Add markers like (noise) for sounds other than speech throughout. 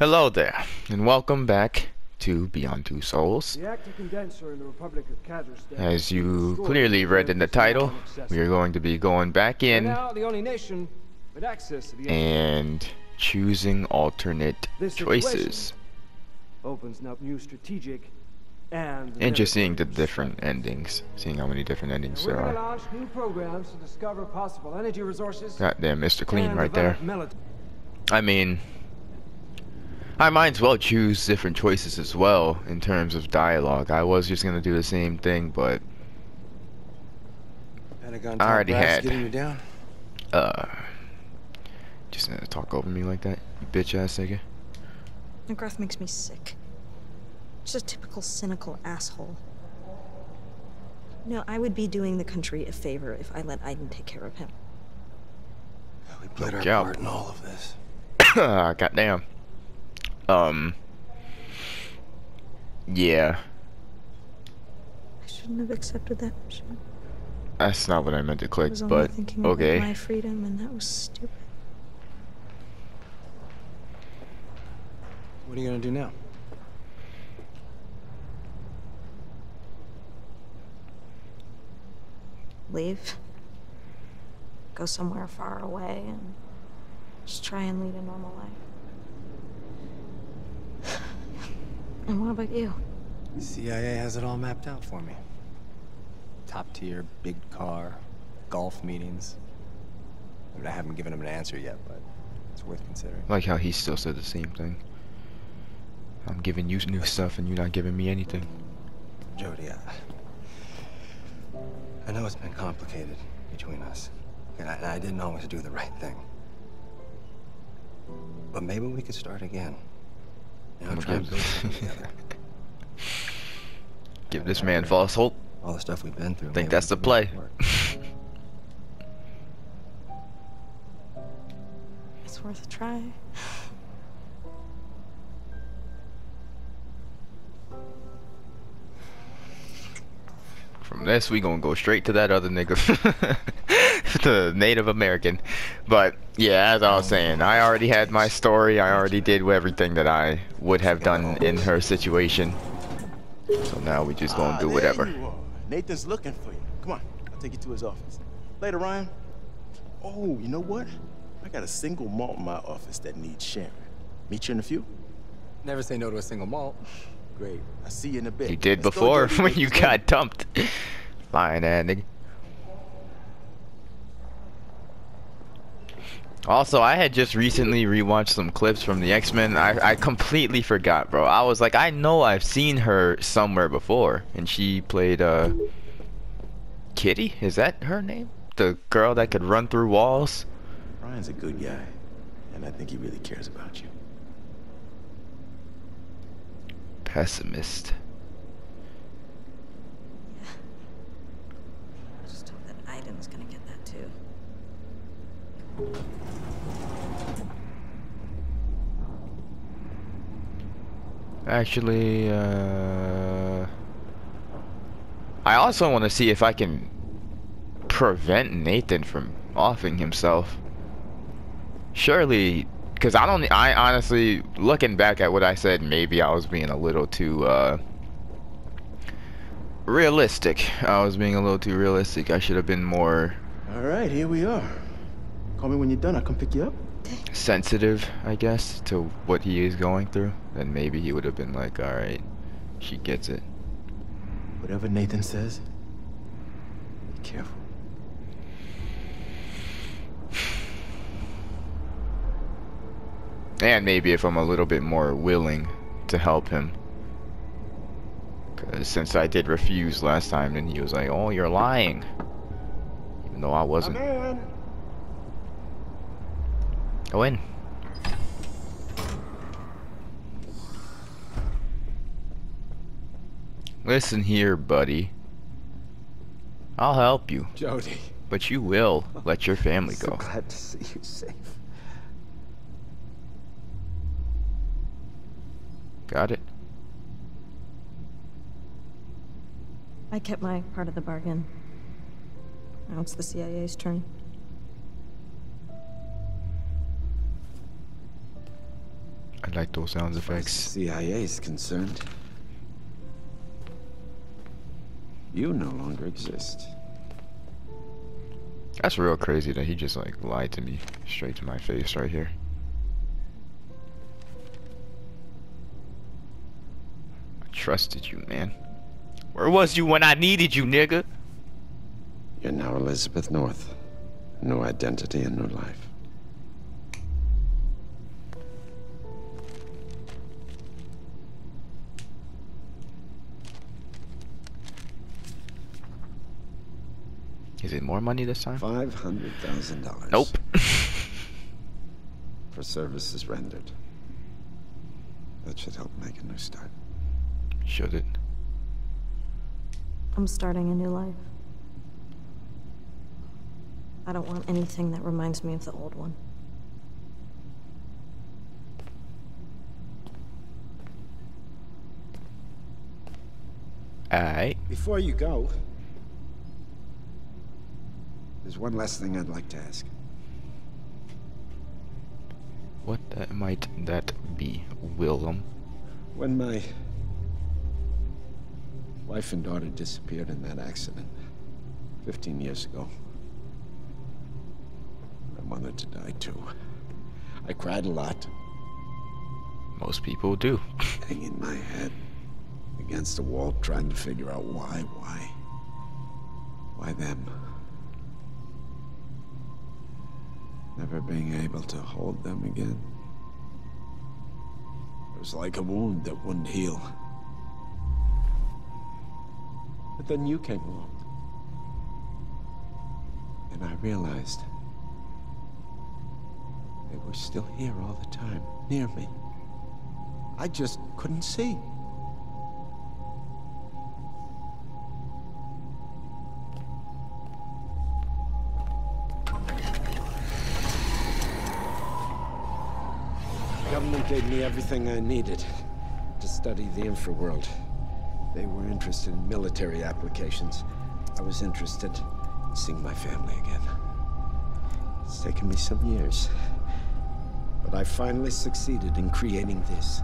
Hello there, and welcome back to Beyond Two Souls. The active condenser in the Republic of Kazakhstan. As you clearly read in the title, we are going to be going back in now the only nation with access to the and choosing alternate choices. situation opens up new strategic and just seeing the different endings, seeing how many different endings there are. launch new programs to discover possible energy resources. Goddamn, Mr. Clean right there. I mean, I might as well choose different choices as well in terms of dialogue. I was just gonna do the same thing, but Pentagon I already top brass had. getting you down. uh, just gonna talk over me like that, you bitch ass nigga. McGrath makes me sick. Just a typical cynical asshole. No, I would be doing the country a favor if I let Aiden take care of him. We played our Yeah. part in all of this. (coughs) Goddamn. Um. Yeah, I shouldn't have accepted that mission. that's not what I meant to I click, was only but thinking about okay. my freedom, and that was stupid. What are you gonna do now? Leave. Go somewhere far away and just try and lead a normal life. And what about you? CIA has it all mapped out for me. Top tier, big car, golf meetings. I, mean, I haven't given him an answer yet, but it's worth considering. like how he still said the same thing. I'm giving you new stuff and you're not giving me anything. Jodie, I, I know it's been complicated between us, and I, and I didn't always do the right thing. But maybe we could start again. You I'm gonna give, (laughs) give this man false hope. All the stuff we've been through. I think that's the play. (laughs) It's worth a try. From this, we gonna go straight to that other nigga, (laughs) (laughs) the Native American. But yeah, as I was saying, I already had my story. I already did everything that I would have done in her situation. So now we just gonna Ah, do whatever. Nathan's looking for you. Come on, I'll take you to his office. Later, Ryan. Oh, you know what? I got a single malt in my office that needs sharing. Meet you in a few. Never say no to a single malt. Great. I'll see you in a bit. You did Let's before (laughs) when you got dumped. Lying ass nigga. Also, I had just recently rewatched some clips from the X-Men. I, I completely forgot, bro. I was like, I know I've seen her somewhere before. And she played, uh... Kitty? Is that her name? The girl that could run through walls? Ryan's a good guy, and I think he really cares about you. Pessimist. I just hope that Aiden's gonna get that too. Actually, uh... I also want to see if I can prevent Nathan from offing himself. Surely, because I don't, I honestly, looking back at what I said, maybe I was being a little too, uh, realistic. I was being a little too realistic. I should have been more All right, here we are. Call me when you're done. I'll come pick you up. sensitive, I guess, to what he is going through. Then maybe he would have been like, alright, she gets it. Whatever Nathan says, be careful. And maybe if I'm a little bit more willing to help him. Because since I did refuse last time, then he was like, oh, you're lying. Even though I wasn't. Man. Go in. Listen here, buddy. I'll help you, Jodie. but you will let your family So go. glad to see you safe. Got it? I kept my part of the bargain. Now it's the CIA's turn. Like those sound As far as effects. the CIA is concerned, you no longer exist. That's real crazy that he just like lied to me straight to my face right here. I trusted you, man. Where was you when I needed you, nigga? You're now Elizabeth North. New identity and new life. It more money this time? Five hundred thousand dollars. Nope. (laughs) For services rendered. That should help make a new start. Should it? I'm starting a new life. I don't want anything that reminds me of the old one. Alright. Before you go, there's one last thing I'd like to ask. What that might that be, Willem? When my wife and daughter disappeared in that accident 15 years ago, I wanted to die too. I cried a lot, Most people do. hanging my head against the wall, trying to figure out why, why, why them. Never being able to hold them again. It was like a wound that wouldn't heal. But then you came along. And I realized they were still here all the time, near me. I just couldn't see. Gave me everything I needed to study the infraworld. They were interested in military applications. I was interested in seeing my family again. It's taken me some years. But I finally succeeded in creating this.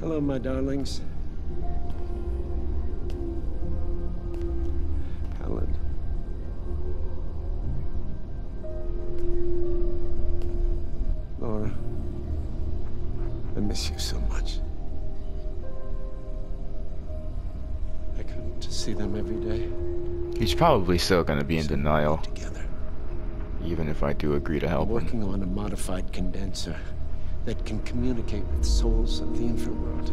Hello, my darlings. He's probably still gonna be in denial, Together. even if I do agree to help him. Working on a modified condenser that can communicate with souls of the infraworld.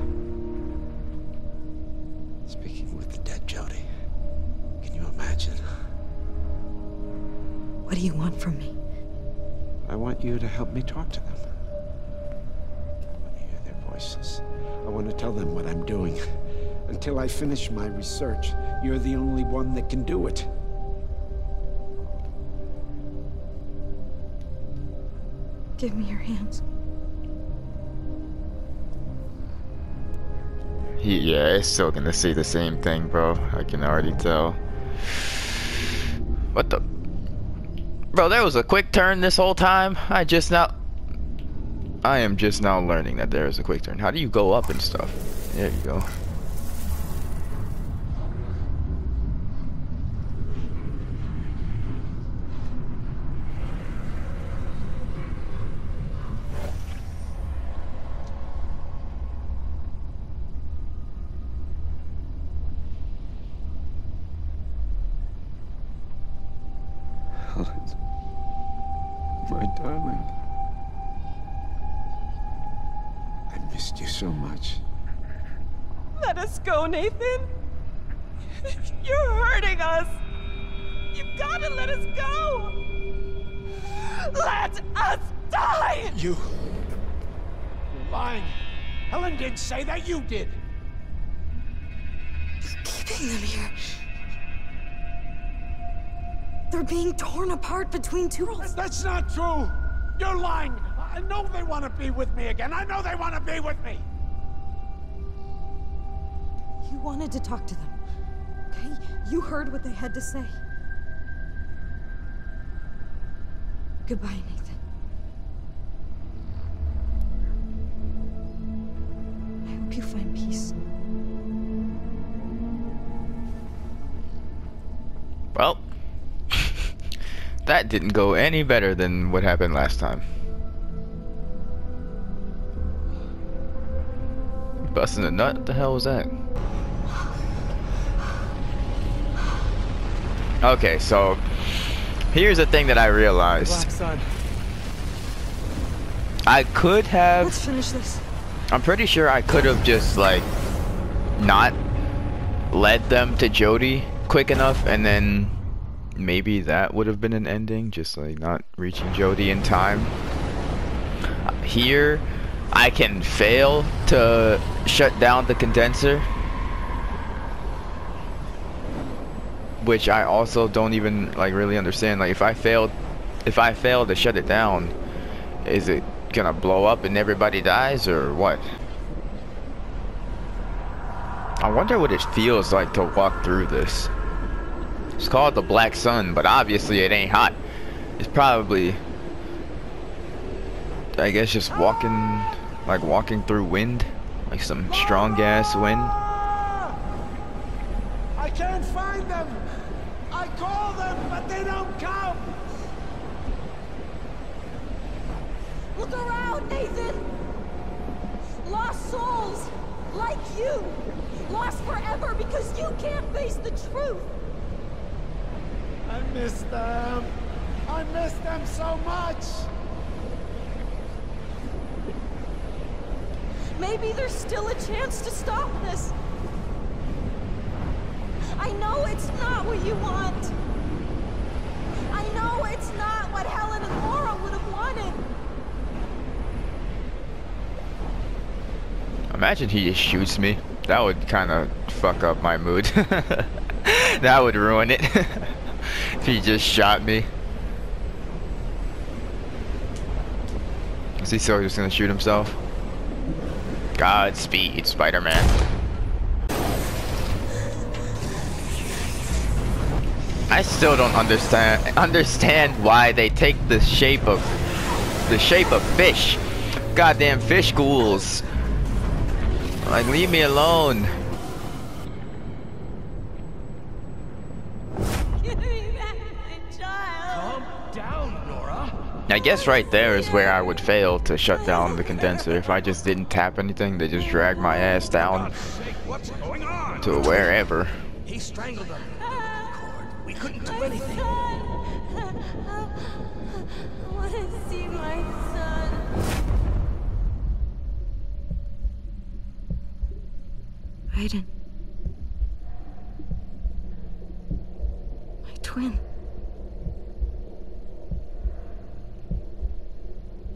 Speaking with the dead, Jodie. Can you imagine? What do you want from me? I want you to help me talk to them. I want to hear their voices. I want to tell them what I'm doing. Until I finish my research, you're the only one that can do it. Give me your hands. He, yeah, it's still gonna say the same thing, bro. I can already tell. What the? Bro, there was a quick turn this whole time. I just now. I am just now learning that there is a quick turn. How do you go up and stuff? There you go. Helen. My darling. I missed you so much. Let us go, Nathan. You're hurting us. You've got to let us go. Let us die. You. You're lying. Helen didn't say that. You did. You're Keeping them here. They're being torn apart between two roles. That's not true. You're lying. I know they want to be with me again. I know they want to be with me. You wanted to talk to them. Okay, you heard what they had to say. Goodbye, Nathan. I hope you find peace. Well, (laughs) that didn't go any better than what happened last time. Busting a nut? What the hell was that? Okay, so here's the thing that I realized. I could have Let's finish this. I'm pretty sure I could have just like not led them to Jodie quick enough and then maybe that would have been an ending just like not reaching Jodie in time. Here I can fail to shut down the condenser which I also don't even like really understand like if I failed if I fail to shut it down is it gonna blow up and everybody dies or what? I wonder what it feels like to walk through this. It's called the Black Sun, but obviously it ain't hot. It's probably, I guess, just walking, like walking through wind, like some strong gas wind. I can't find them! I call them, but they don't come! Look around, Nathan! Lost souls! Like you! Lost forever because you can't face the truth! I miss them! I miss them so much! Maybe there's still a chance to stop this. I know it's not what you want. I know it's not what Helen and Laura would have wanted. Imagine he just shoots me. That would kind of fuck up my mood. (laughs) that would ruin it. (laughs) if he just shot me. Is he still just gonna shoot himself? Godspeed, Spider-Man. I still don't understand understand why they take the shape of the shape of fish. Goddamn fish ghouls. Like leave me alone. I guess right there is where I would fail to shut down the condenser. If I just didn't tap anything, they just drag my ass down to wherever. He strangled. Cord. We couldn't do anything. I want to see my son. Aiden. My twin.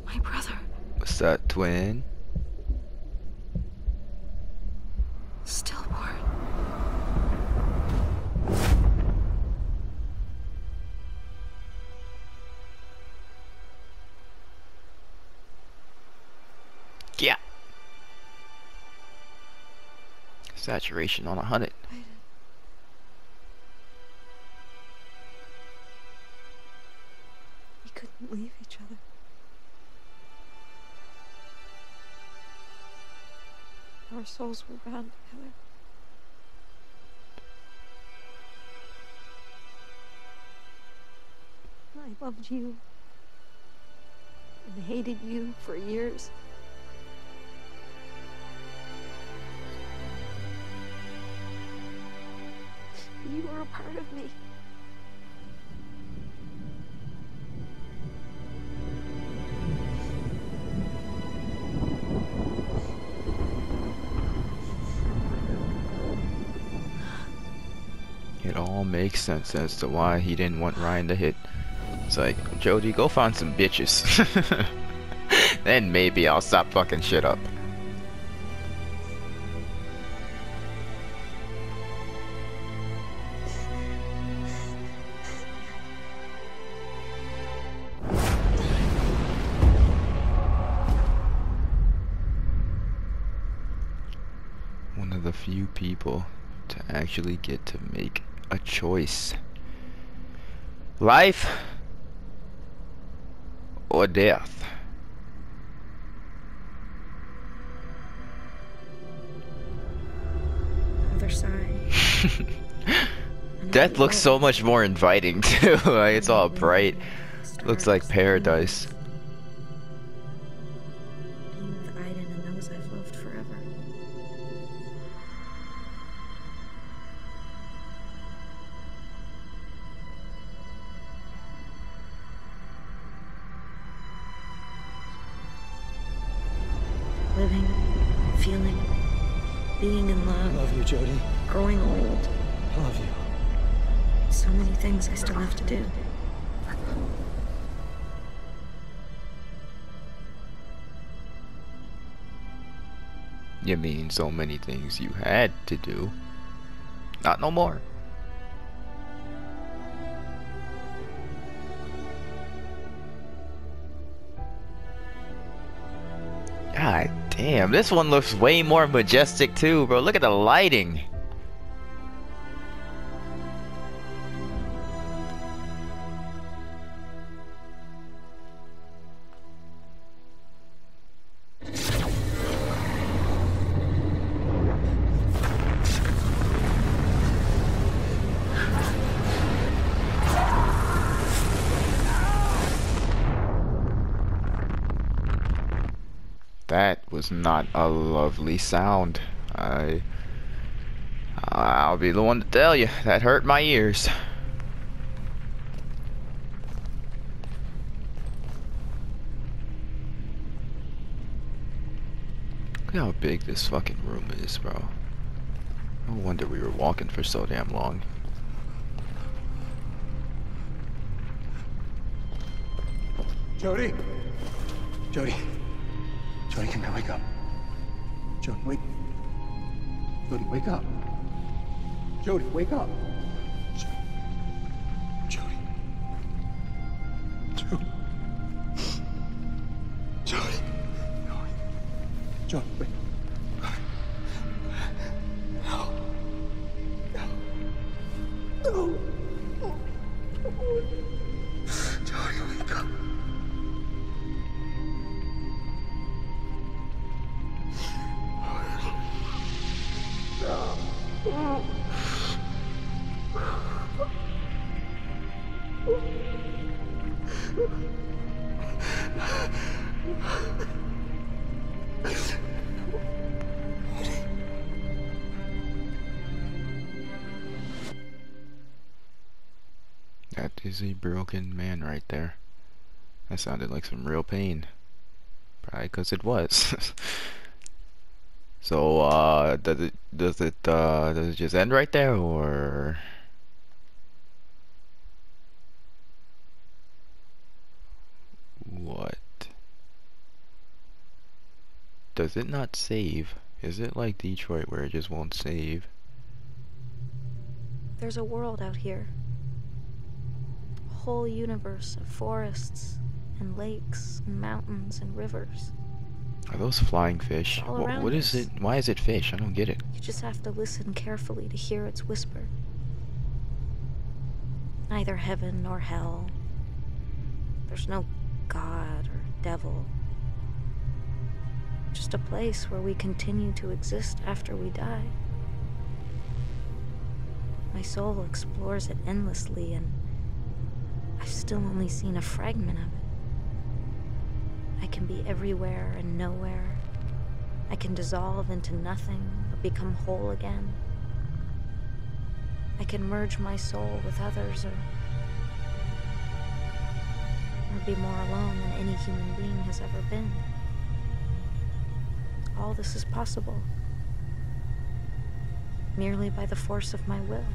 My brother. What's that, twin? Saturation on a hundred. We couldn't leave each other. Our souls were bound together. I loved you and hated you for years. All makes sense as to why he didn't want Ryan to hit. It's like, Jodie, go find some bitches. (laughs) then maybe I'll stop fucking shit up. Choice. Life or death. Other side. (laughs) Death looks so much more inviting (laughs) too. it's all bright. Looks like paradise. You mean so many things you had to do. Not no more. God damn, this one looks way more majestic too, bro. Look at the lighting. That was not a lovely sound. I I'll be the one to tell you that hurt my ears. Look how big this fucking room is, bro. No wonder we were walking for so damn long. Jodie! Jodie. Jodie, come here, wake up. Jodie, wake. Jodie, wake up. Jodie, wake up. Jo- Jodie. Jodie. Jodie. Jodie, wait. That is a broken man right there. That sounded like some real pain. Probably because it was. (laughs) so, uh, does it, does it, uh, does it just end right there, or? What? Does it not save? Is it like Detroit where it just won't save? There's a world out here. A whole universe of forests and lakes and mountains and rivers. Are those flying fish? all Wha- around what is it? Why is it fish? I don't get it. You just have to listen carefully to hear its whisper. Neither heaven nor hell. There's no god or devil. Just a place where we continue to exist after we die. My soul explores it endlessly, and I've still only seen a fragment of it. I can be everywhere and nowhere. I can dissolve into nothing or become whole again. I can merge my soul with others or, or be more alone than any human being has ever been. All this is possible merely by the force of my will.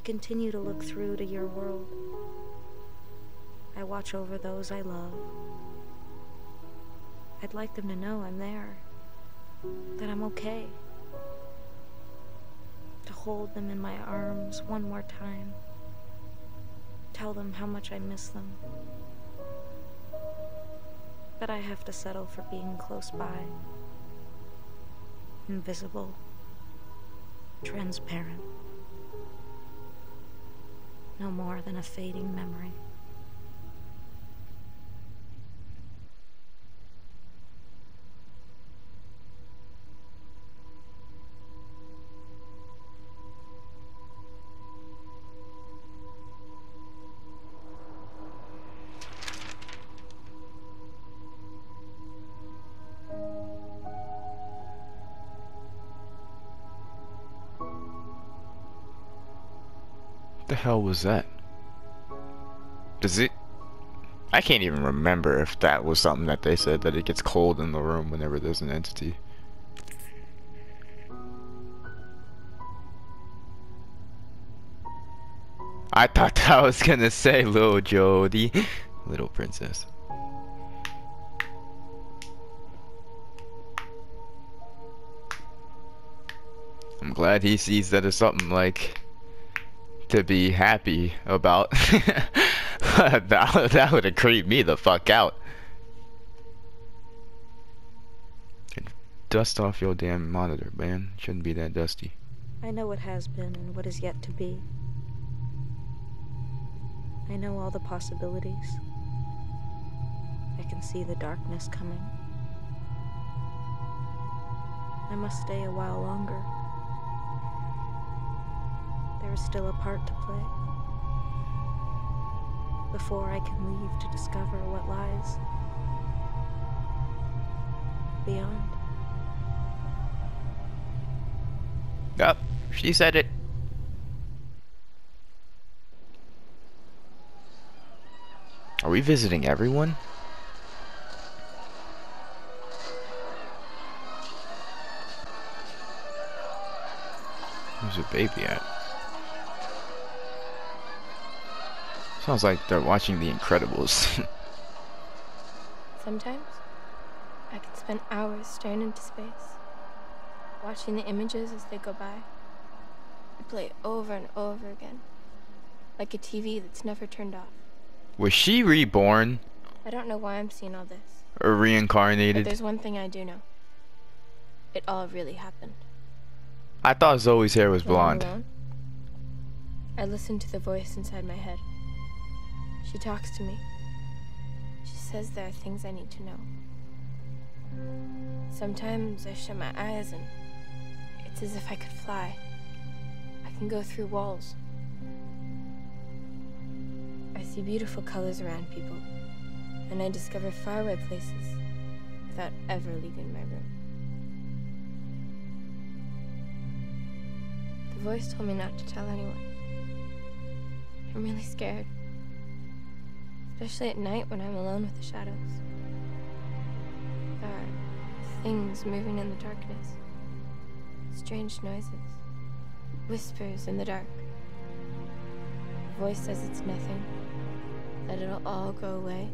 I continue to look through to your world. I watch over those I love. I'd like them to know I'm there, that I'm okay. To hold them in my arms one more time. Tell them how much I miss them. But I have to settle for being close by. Invisible. Transparent. No more than a fading memory. Hell was that? Does it? I can't even remember if that was something that they said that it gets cold in the room whenever there's an entity. I thought (laughs) I was gonna say little Jodie, (laughs) little princess. I'm glad he sees that as something like to be happy about. (laughs) that, that would have creeped me the fuck out. Dust off your damn monitor, man. Shouldn't be that dusty. I know what has been and what is yet to be. I know all the possibilities. I can see the darkness coming. I must stay a while longer. There is still a part to play. Before I can leave to discover what lies beyond. Yep, she said it. Are we visiting everyone? Where's the baby at? Sounds like they're watching The Incredibles. (laughs) Sometimes, I can spend hours staring into space, watching the images as they go by. I play over and over again, like a TV that's never turned off. Was she reborn? I don't know why I'm seeing all this. Or But reincarnated? there's one thing I do know. It all really happened. I thought Zoe's hair was blonde. I listen to the voice inside my head. She talks to me. She says there are things I need to know. Sometimes I shut my eyes and it's as if I could fly. I can go through walls. I see beautiful colors around people, and I discover faraway places without ever leaving my room. The voice told me not to tell anyone. I'm really scared. Especially at night when I'm alone with the shadows. There are things moving in the darkness. Strange noises. Whispers in the dark. The voice says it's nothing. That it'll all go away.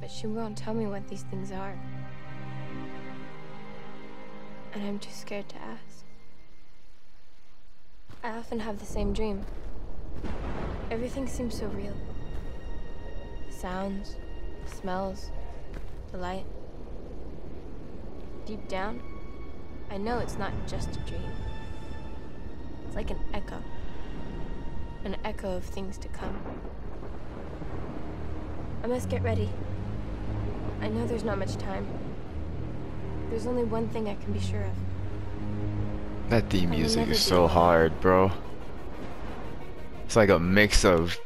But she won't tell me what these things are. And I'm too scared to ask. I often have the same dream. Everything seems so real. Sounds, smells, the light. Deep down, I know it's not just a dream. It's like an echo. An echo of things to come. I must get ready. I know there's not much time. There's only one thing I can be sure of. That theme music is so hard, bro. It's like a mix of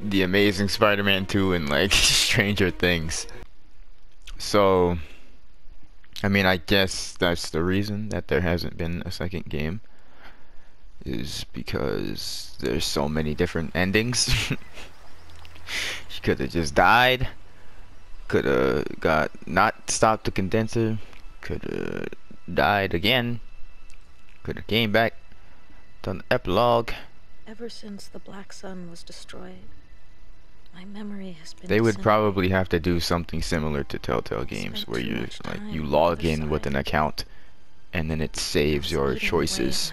The Amazing Spider-Man 2 and like (laughs) Stranger Things. So, I mean, I guess that's the reason that there hasn't been a second game. Is because there's so many different endings. (laughs) she could have just died. Could have got not stopped the condenser. Could have died again. Could have came back. Done the epilogue. Ever since the Black Sun was destroyed, my memory has been. They would probably have to do something similar to Telltale Games, where you like you log in with an account, and then it saves your choices.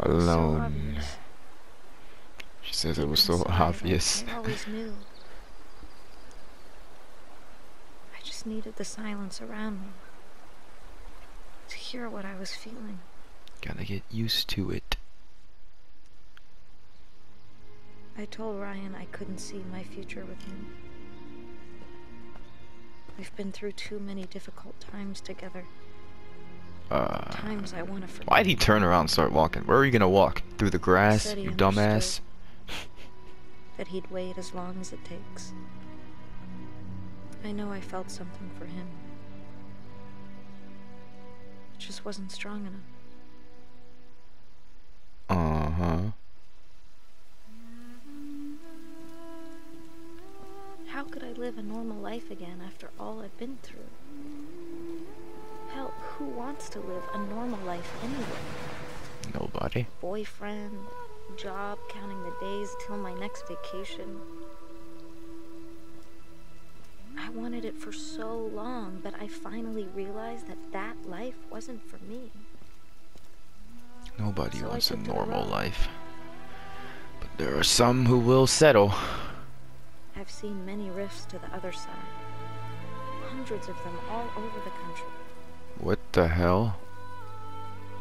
Alone. So she says it, it was so obvious. I always knew. I just needed the silence around me to hear what I was feeling. Gotta get used to it. I told Ryan I couldn't see my future with him. We've been through too many difficult times together. Uh, Times I want to forget. why'd he turn around and start walking? Where are you gonna walk? Through the grass, you dumbass? (laughs) that he'd wait as long as it takes. I know I felt something for him. It just wasn't strong enough. Uh huh. How could I live a normal life again after all I've been through? Hell, who wants to live a normal life anyway? Nobody. Boyfriend, job, counting the days till my next vacation. I wanted it for so long, but I finally realized that that life wasn't for me. Nobody So wants a took to the normal life. But there are some who will settle. I've seen many rifts to the other side. Hundreds of them all over the country. What the hell?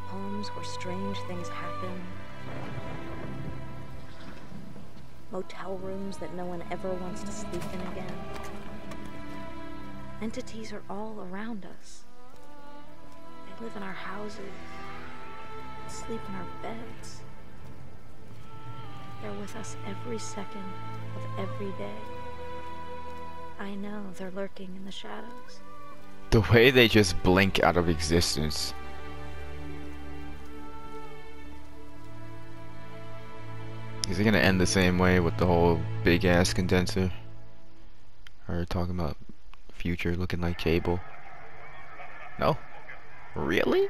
Homes where strange things happen. Motel rooms that no one ever wants to sleep in again. Entities are all around us. They live in our houses, sleep in our beds. They're with us every second of every day. I know they're lurking in the shadows. The way they just blink out of existence. Is it gonna end the same way with the whole big ass condenser? Or talking about future looking like cable? No? Really?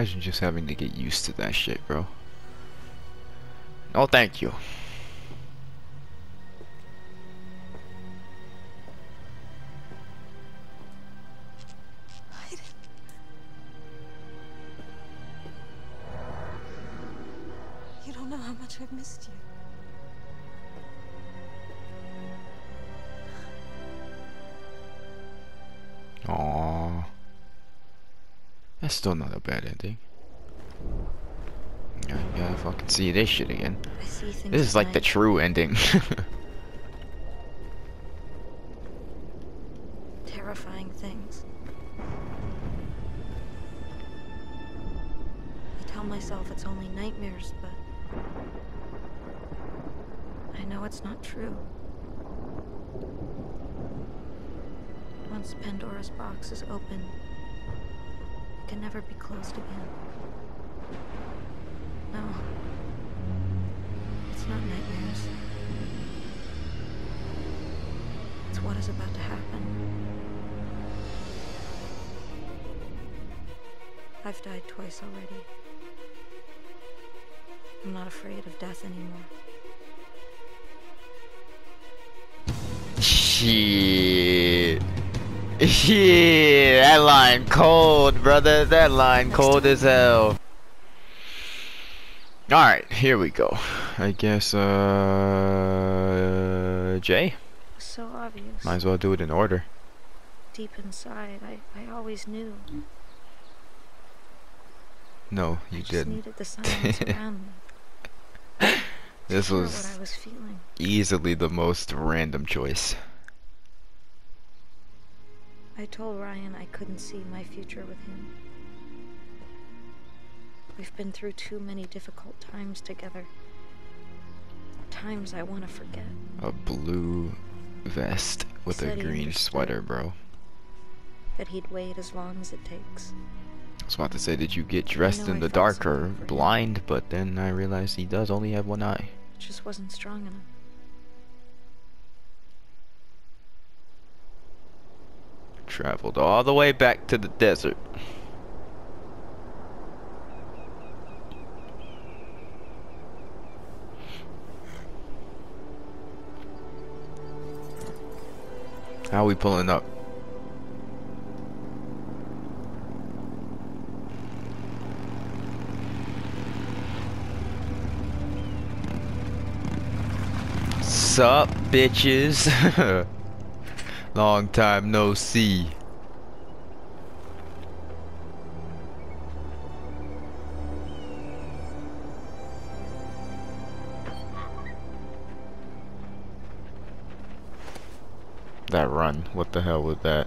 Imagine just having to get used to that shit, bro. No, thank you. You see this shit again. See This is like the true ending. (laughs) terrifying things. I tell myself it's only nightmares, but I know it's not true. Once Pandora's box is open, it can never be closed again. No. It's not nightmares. It's what is about to happen. I've died twice already. I'm not afraid of death anymore. Shit. Shit. That line cold, brother. That line cold as hell. Alright, here we go. I guess, uh. Jay? So obvious. Might as well do it in order. Deep inside, I, I always knew. No, I you just didn't. needed the (laughs) silence. This was what I was feeling. easily the most random choice. I told Ryan I couldn't see my future with him. We've been through too many difficult times together. Times I want to forget. A blue vest with a Said green sweater, bro. That he'd wait as long as it takes. I was about to say, did you get dressed in I the felt dark or him. blind? But then I realized he does only have one eye. It just wasn't strong enough. Traveled all the way back to the desert. How we pulling up? Sup, bitches? (laughs) Long time no see. Run, what the hell was that?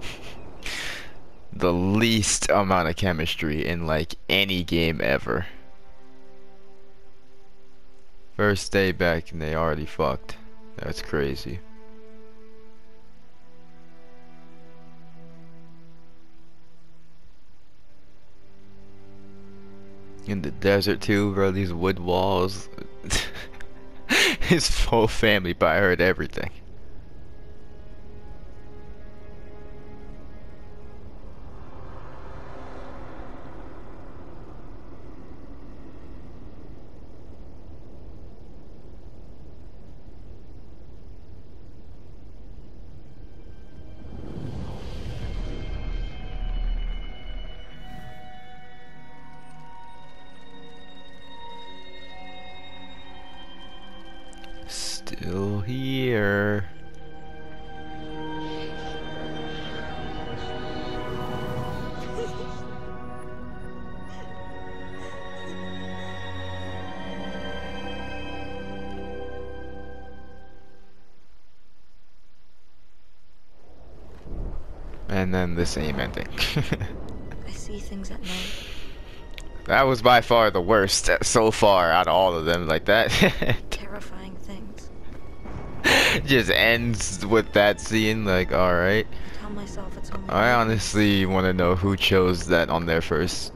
(laughs) the least amount of chemistry in like any game ever. First day back and they already fucked. That's crazy. In the desert too, bro, these wood walls. (laughs) His whole family probably heard everything. And then the same ending. (laughs) I see things at night. that was by far the worst so far out of all of them. Like that. (laughs) Terrifying things. just ends with that scene like alright I tell myself it's only I honestly want to know who chose that on their first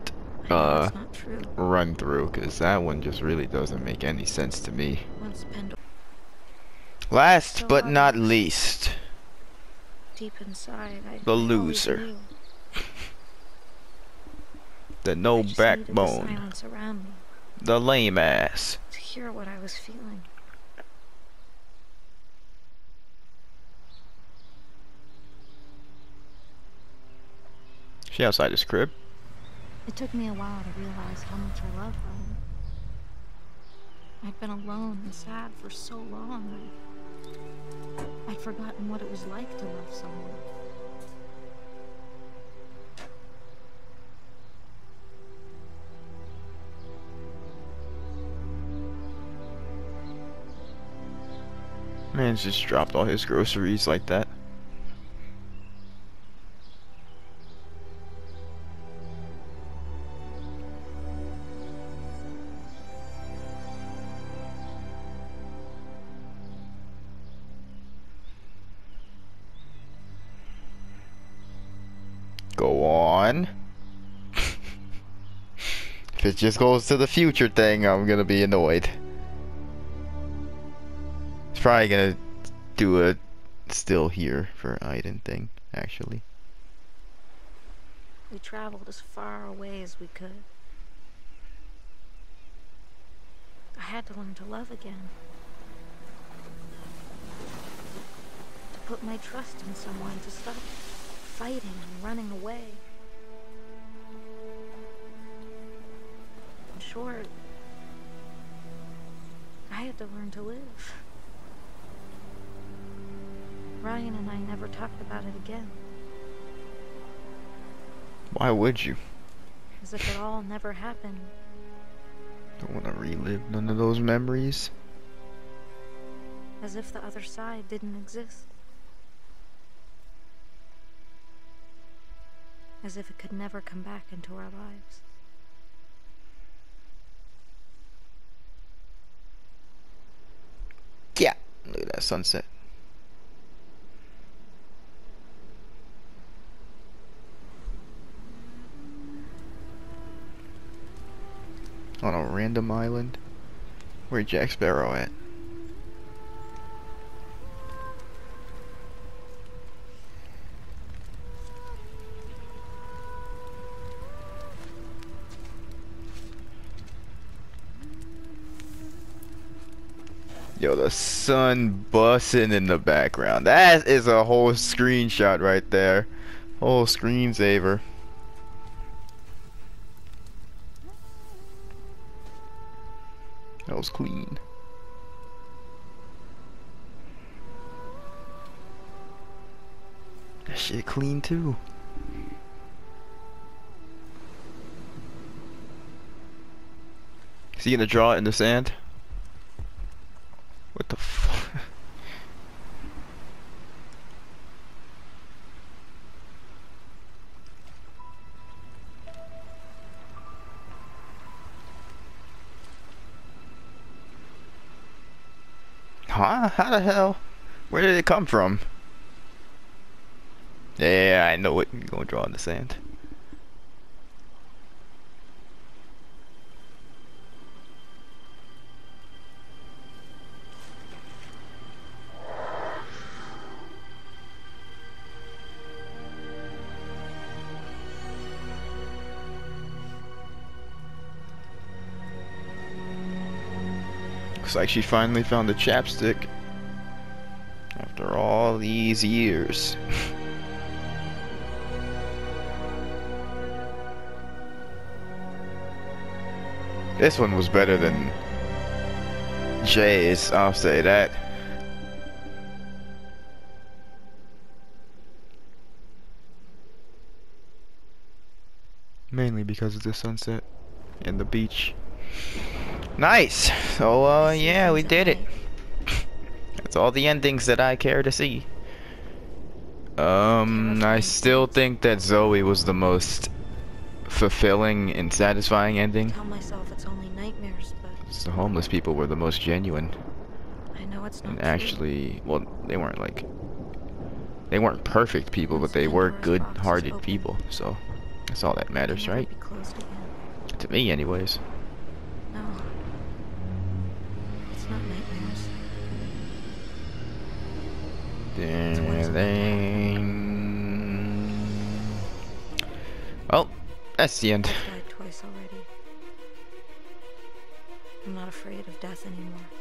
uh it's not true. run through because that one just really doesn't make any sense to me last So but not least deep inside, I The loser. (laughs) the no I just needed the backbone me the lame ass to hear what I was feeling. she outside his crib It took me a while to realize how much I loved Ryan. I'd been alone and sad for so long. I, forgotten what it was like to love someone. man's just dropped all his groceries like that it just goes to the future thing, I'm gonna be annoyed. It's probably gonna do a still here for Aiden thing, actually. We traveled as far away as we could. I had to learn to love again. To put my trust in someone, to stop fighting and running away. Short, I had to learn to live. Ryan and I never talked about it again, Why would you? as if it all never happened. Don't want to relive none of those memories. as if the other side didn't exist. As if it could never come back into our lives. Sunset. On a random island? Where Jack Sparrow at? Yo, the sun busting in the background. That is a whole screenshot right there. Whole screensaver. That was clean. That shit clean too. Is he gonna draw it in the sand? The hell? Where did it come from? Yeah, I know it. You're gonna draw in the sand. Looks like she finally found the chapstick. After all these years. (laughs) this one was better than Jay's, I'll say that. Mainly because of the sunset and the beach. Nice. So, uh, yeah, we did it. That's all the endings that I care to see. Um, I still think that Zoey was the most fulfilling and satisfying ending. Tell myself it's only nightmares, but The homeless people were the most genuine. I know it's not And true. actually, well, they weren't like, they weren't perfect people, but they were good-hearted people. So, that's all that matters, right? Be closed again. To me, anyways. Oh, that's the end. I'm not afraid of death anymore.